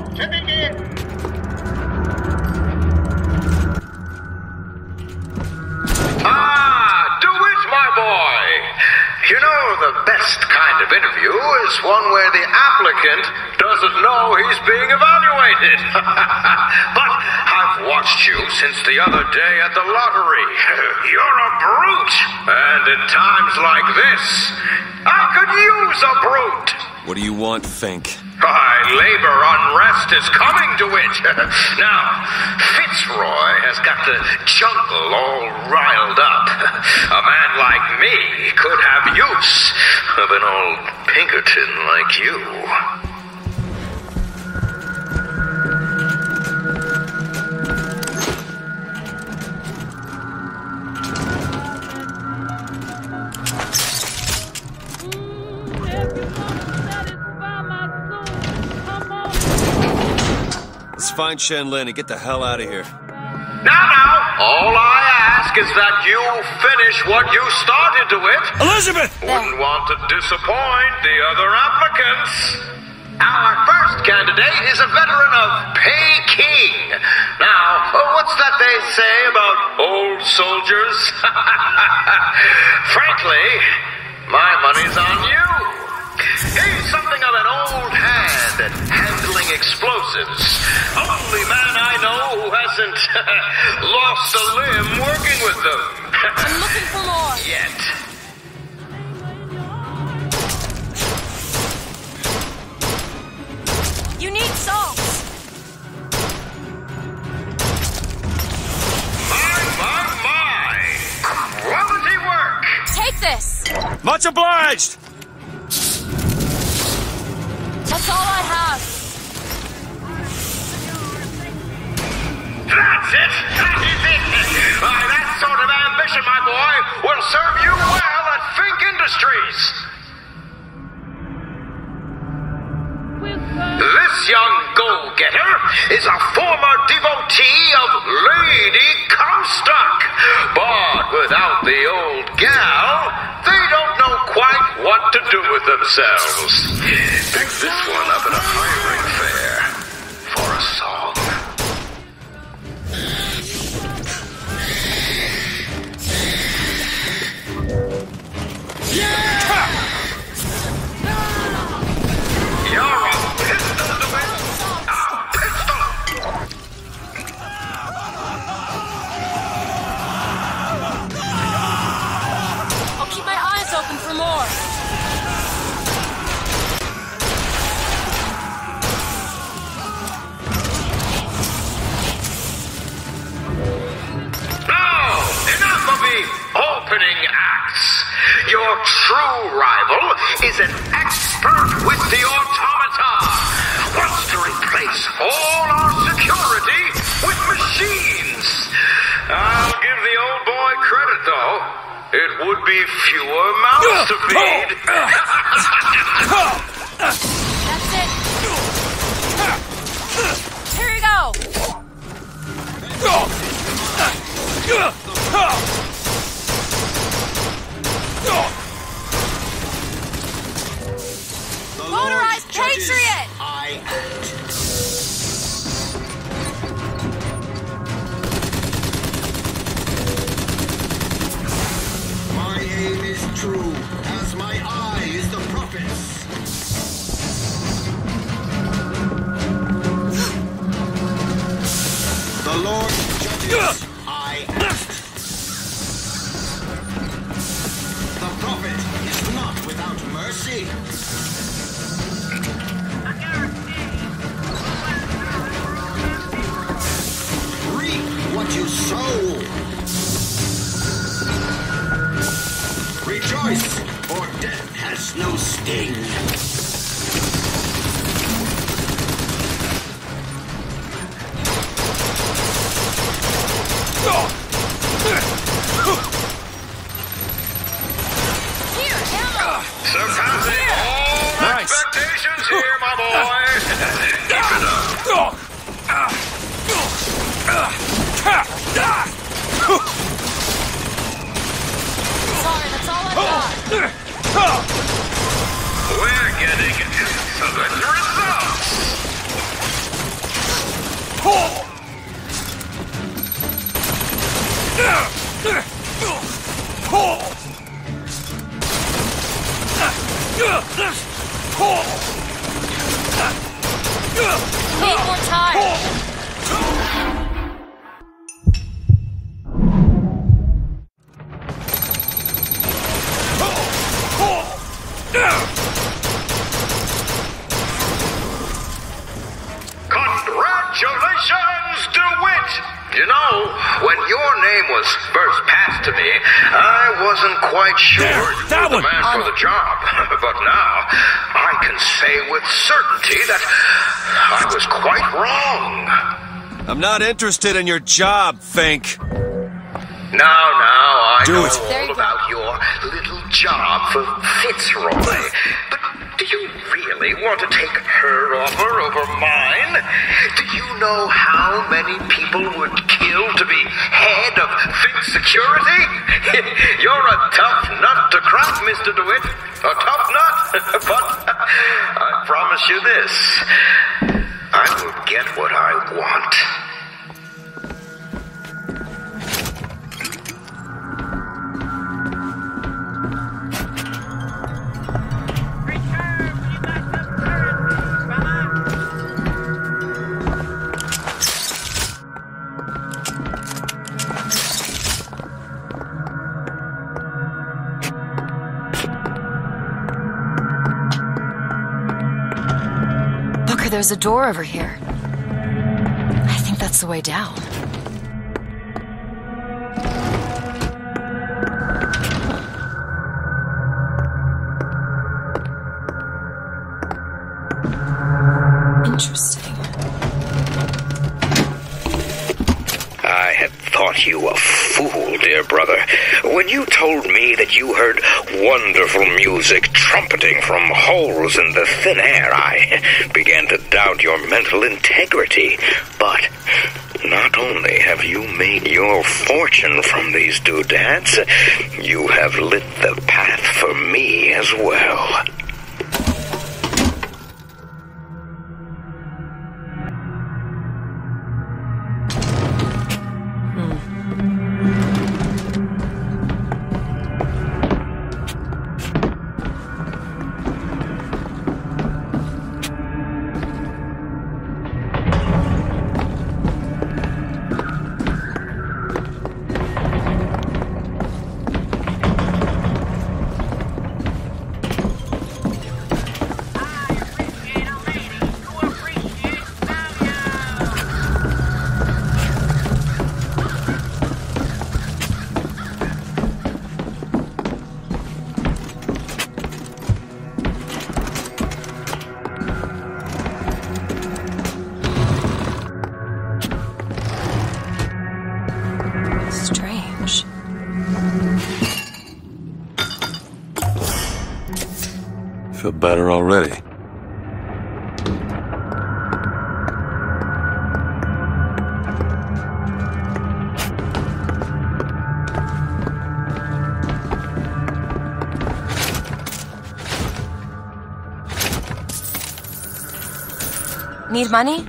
Ah, to begin. You know, the best kind of interview is one where the applicant doesn't know he's being evaluated. but I've watched you since the other day at the lottery. You're a brute. And at times like this, I could use a brute. What do you want, Fink? Why, labor unrest is coming to it. now, Fitzroy has got the jungle all riled up. A man like me could have use of an old Pinkerton like you. Mm, Let's find Chen Lin and get the hell out of here. Now, now, all I ask is that you finish what you started to it. Elizabeth! Wouldn't want to disappoint the other applicants. Our first candidate is a veteran of Peking. Now, what's that they say about old soldiers? Frankly, my money's on you. He's something of an old hand at handling explosives. Only man I know who hasn't lost a limb working with them. I'm looking for more. Yet. You need salts. My, my, my! Quality work! Take this. Much obliged! That's it! That is it! Why, that sort of ambition, my boy, will serve you well at Fink Industries! This young go-getter is a former devotee of Lady Comstock. But without the old gal, they don't know quite what to do with themselves. Pick this one is an expert with the automata. Wants to replace all our security with machines. I'll give the old boy credit, though. It would be fewer mouths to feed. That's it. Here you go. Motorized Patriot! I act. My aim is true, as my eye is the prophet's. The Lord judges. You sow. Rejoice, for death has no sting. getting to the results! Oh! Oh! Was first passed to me, I wasn't quite sure There, you that were the one. man for the job. but now, I can say with certainty that I was quite wrong. I'm not interested in your job, Fink. Now, now, I Do know it. There you all about your little job for Fitzroy. Do you really want to take her offer over mine? Do you know how many people would kill to be head of Fitz Security? You're a tough nut to crack, Mr. DeWitt. A tough nut. but I promise you this. I will get what I want. There's a door over here. I think that's the way down. Interesting. I had thought you a fool, dear brother, when you told me that you heard wonderful music trumpeting from holes in the thin air. I began to doubt your mental integrity. But not only have you made your fortune from these doodads, you have lit the path for me as well. Strange. Feel better already. Need money?